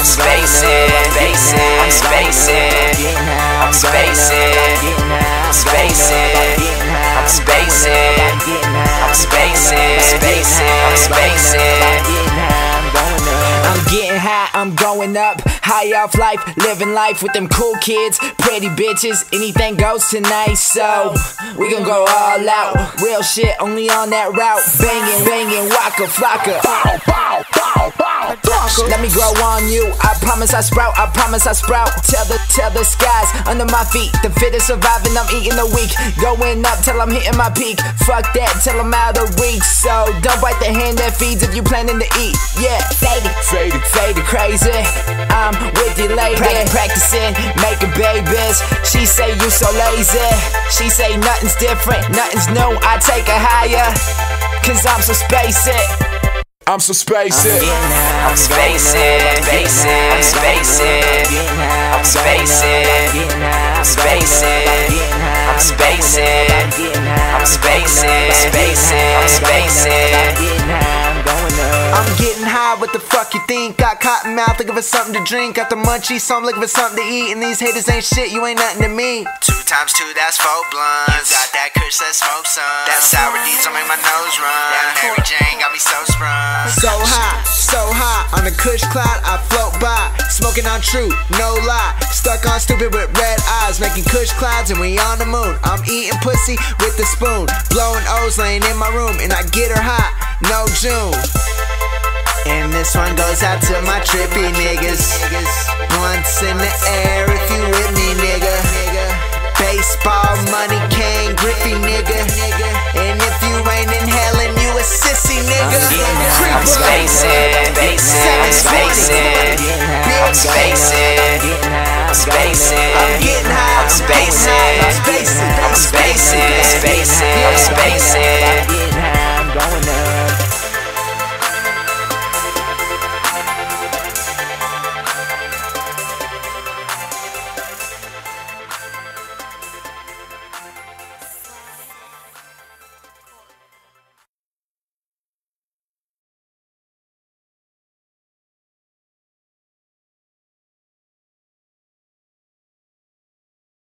I'm spacing, I'm spacing, I'm spacing, I'm spacing, I'm spacing, I'm spacing, spacing, I'm spacing. I'm getting high, I'm going up. High off life, living life with them cool kids, pretty bitches. Anything goes tonight, so we gon' go all out. Real shit, only on that route. Banging, banging, waka flocka. Let me grow on you. I promise I sprout. I promise I sprout. Tell the tell the skies under my feet. The fit fittest surviving. I'm eating the weak. Going up till I'm hitting my peak. Fuck that till I'm out of reach. So don't bite the hand that feeds if you planning to eat. Yeah, faded, faded, faded, crazy. I'm with you, lady. Practicing, making babies. She say you so lazy. She say nothing's different, nothing's new. I take her higher. Cause I'm so spacey. I'm so spacey. I'm spacing, spacing, I'm spacing, I'm spacing, I'm spacing, I'm spacing, I'm spacing, spacing, I'm spacing. I'm getting high, what the fuck you think? Got cotton mouth, looking for something to drink. Got the munchies, so I'm looking for something to eat. And these haters ain't shit, you ain't nothing to me. Two times two, that's four blunts. You got that kush that smoke some. That sour diesel make my nose run. That Mary Jane got me so high, so high. On the kush cloud, I float by. Smoking on truth, no lie. Stuck on stupid with red eyes. Making kush clouds and we on the moon. I'm eating pussy with the spoon. Blowing O's laying in my room. And I get her hot, no June. And this one goes out to my trippy niggas. Once in the air spacing, I'm spacing, I'm spacing, I'm getting high. I'm spacing, I'm spacing. I'm spacing, I'm spacing.